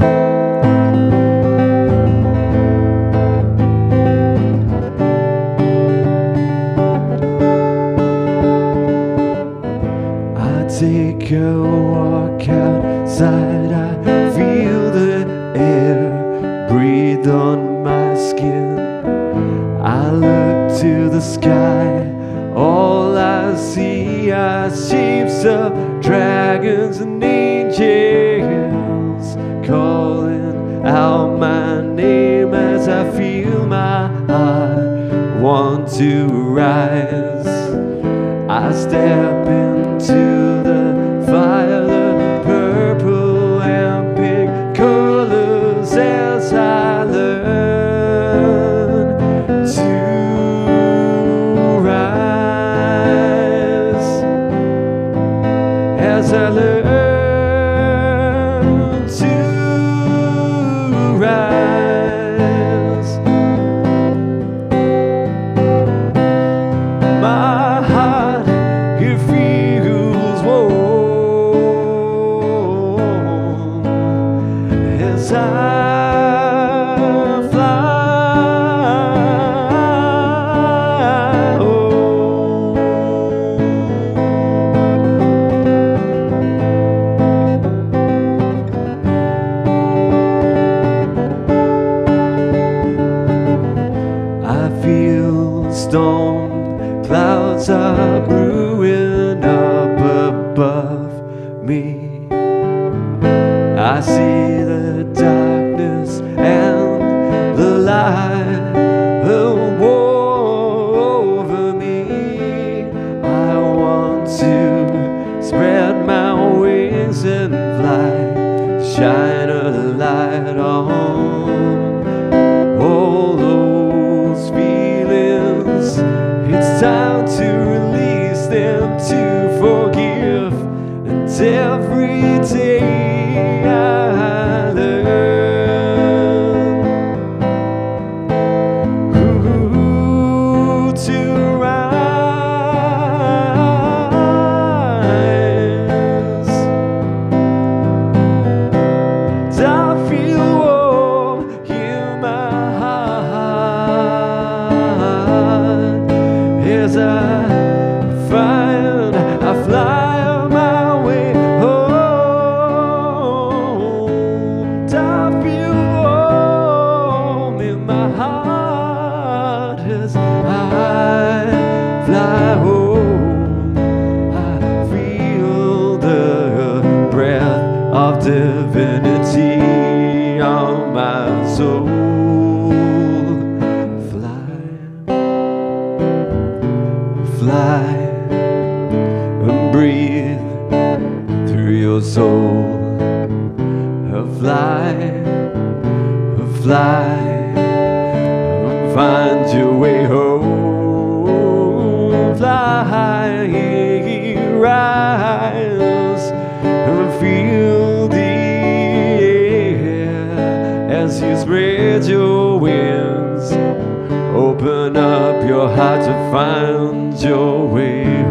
I take a walk outside. I feel the air breathe on my skin. I look to the sky. All I see are shapes of dragons and angels to rise. I step into I fly home. I feel storm clouds are brewing up above me. I see the fly, shine a light on all those feelings. It's time fly home. I feel the breath of divinity on my soul. Fly, fly, and breathe through your soul. Fly, fly, find your way home. Spread your wings. Open up your heart to find your way